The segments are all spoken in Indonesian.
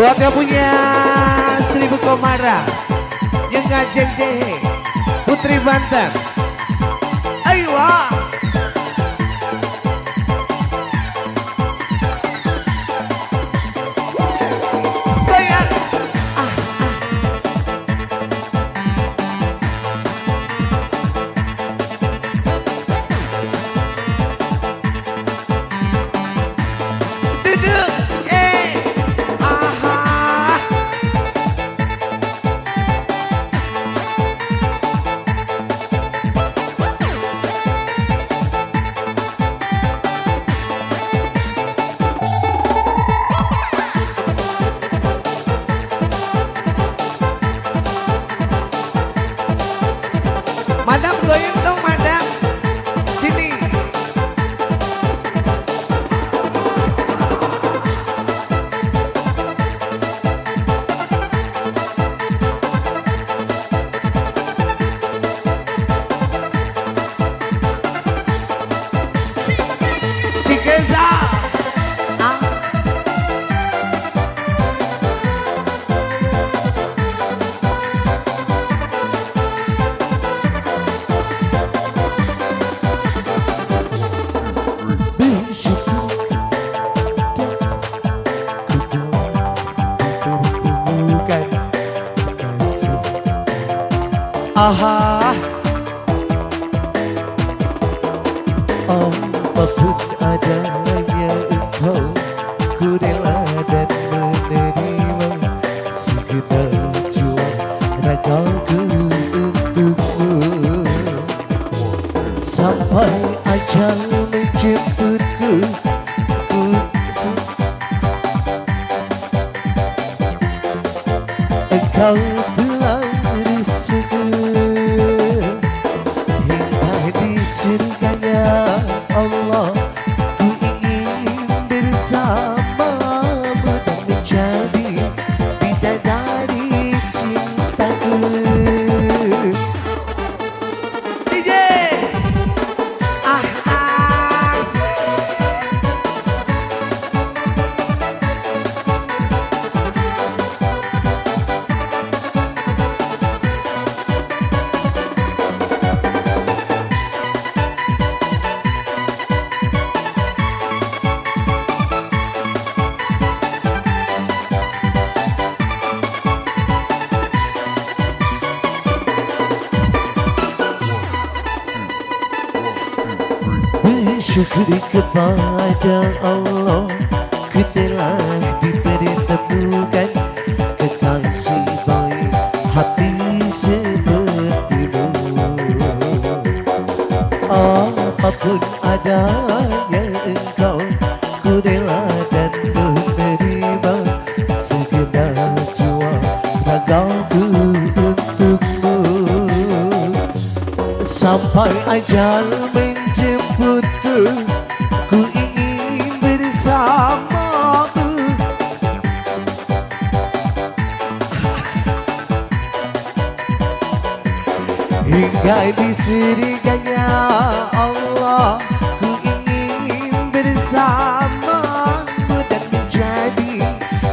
Buat yang punya seribu komara Yang ngajeng jehe Putri Banten. Ayo Madam goyang dong Aha Bersyukur kepada Allah Ku telah diberi temukan Kekasih baik hati sepertimu Apa pun adanya engkau Ku rela dan menerima. Segenap jiwa ragaku untukmu. Sampai ajal menjemputku Ku ingin bersamamu Hingga di surganya Allah Ku ingin bersamamu Dan menjadi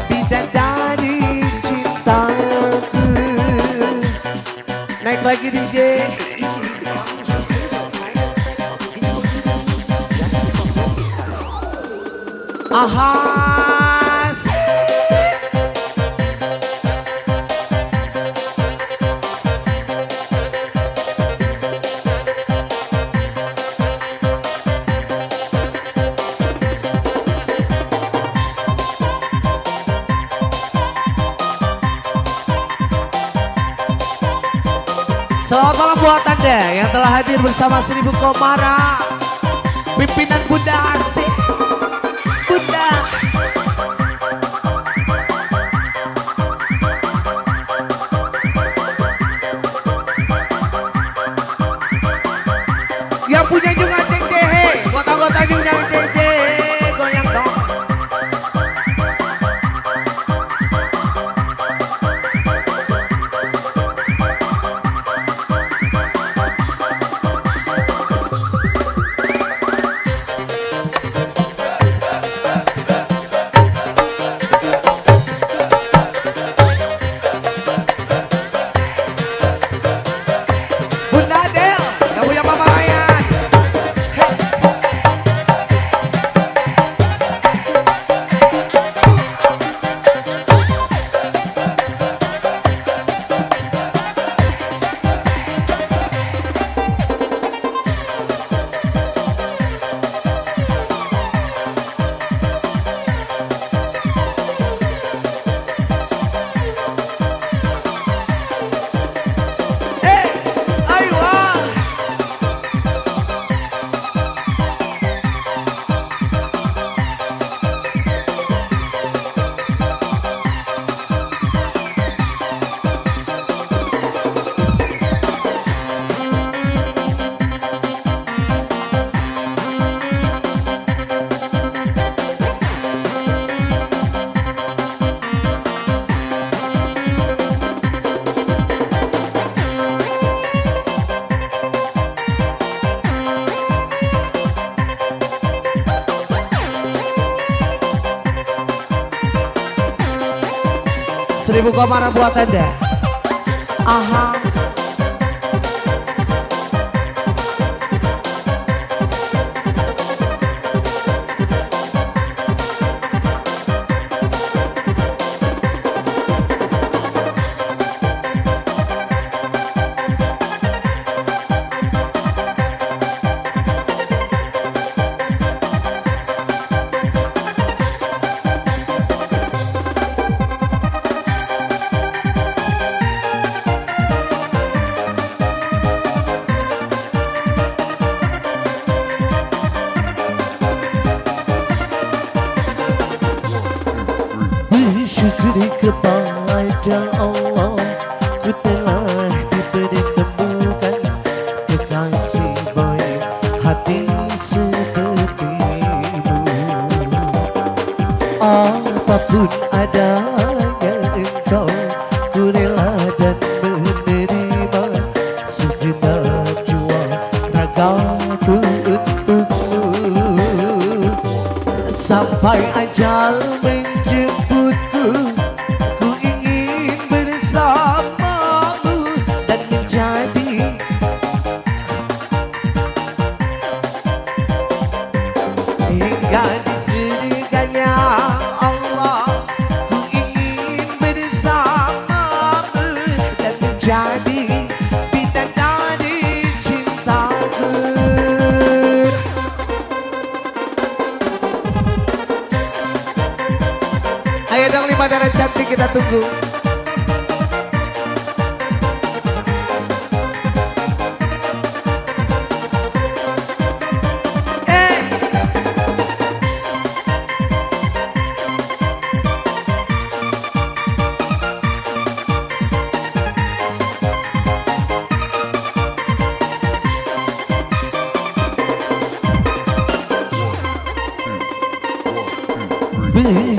bidadari cintaku Naik lagi DJ Ahas. Selamat malam buat Anda yang telah hadir bersama Seribu Komara Pimpinan Bunda Seribu kamar buat anda Aha. sampai ajal menjemput to go.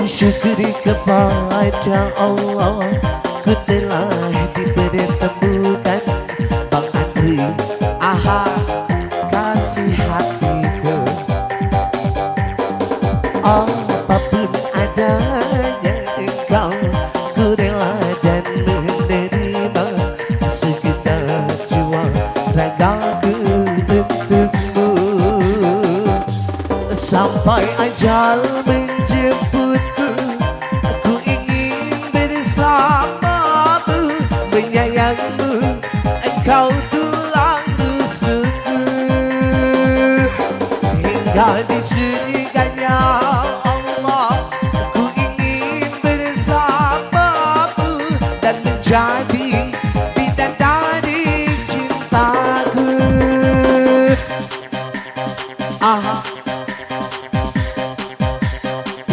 Syukuri kepada Allah Ku telah diberi tembukan Bang Andri Aha Kasih. hatiku Allah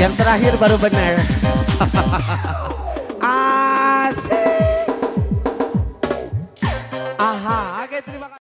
Yang terakhir baru benar.